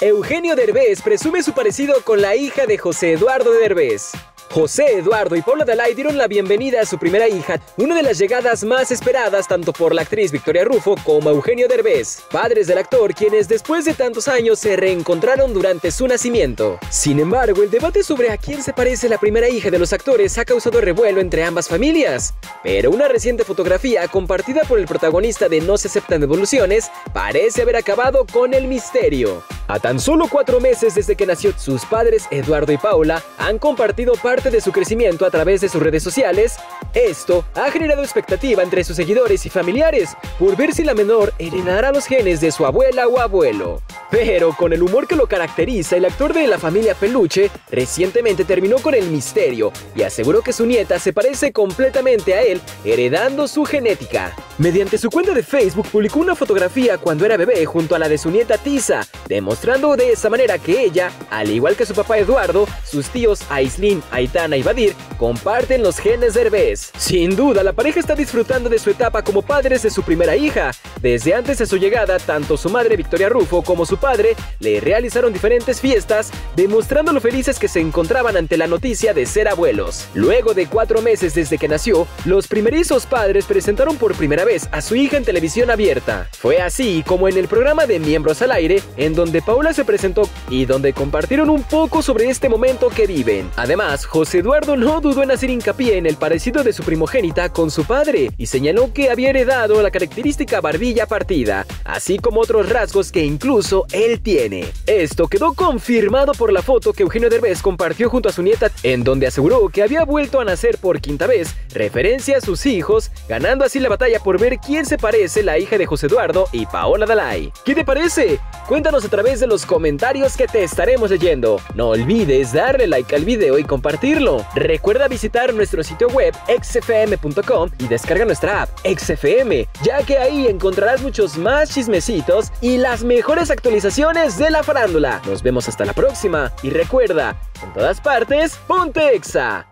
Eugenio Derbez presume su parecido con la hija de José Eduardo Derbez. José Eduardo y Paula Dalai dieron la bienvenida a su primera hija, una de las llegadas más esperadas tanto por la actriz Victoria Rufo como Eugenio Derbez, padres del actor quienes después de tantos años se reencontraron durante su nacimiento. Sin embargo, el debate sobre a quién se parece la primera hija de los actores ha causado revuelo entre ambas familias, pero una reciente fotografía compartida por el protagonista de No se aceptan devoluciones parece haber acabado con el misterio. A tan solo cuatro meses desde que nació, sus padres Eduardo y Paula han compartido parte de su crecimiento a través de sus redes sociales, esto ha generado expectativa entre sus seguidores y familiares por ver si la menor heredará los genes de su abuela o abuelo. Pero con el humor que lo caracteriza, el actor de la familia Peluche recientemente terminó con el misterio y aseguró que su nieta se parece completamente a él, heredando su genética. Mediante su cuenta de Facebook publicó una fotografía cuando era bebé junto a la de su nieta Tisa, demostrando de esa manera que ella, al igual que su papá Eduardo, sus tíos Aislin, Aitana y Badir, comparten los genes de Herbes. Sin duda, la pareja está disfrutando de su etapa como padres de su primera hija. Desde antes de su llegada, tanto su madre Victoria Rufo como su padre le realizaron diferentes fiestas, demostrando lo felices que se encontraban ante la noticia de ser abuelos. Luego de cuatro meses desde que nació, los primerizos padres presentaron por primera vez a su hija en televisión abierta. Fue así como en el programa de Miembros al Aire, en donde Paula se presentó y donde compartieron un poco sobre este momento que viven. Además, José Eduardo no dudó en hacer hincapié en el parecido de su primogénita con su padre y señaló que había heredado la característica barbilla partida, así como otros rasgos que incluso él tiene. Esto quedó confirmado por la foto que Eugenio Derbez compartió junto a su nieta, en donde aseguró que había vuelto a nacer por quinta vez, referencia a sus hijos, ganando así la batalla por ver quién se parece la hija de José Eduardo y Paola Dalai. ¿Qué te parece? Cuéntanos a través de los comentarios que te estaremos leyendo. No olvides darle like al video y compartirlo. Recuerda visitar nuestro sitio web xfm.com y descarga nuestra app XFM, ya que ahí encontrarás muchos más chismecitos y las mejores actualizaciones de la farándula. Nos vemos hasta la próxima y recuerda, en todas partes, ponte exa.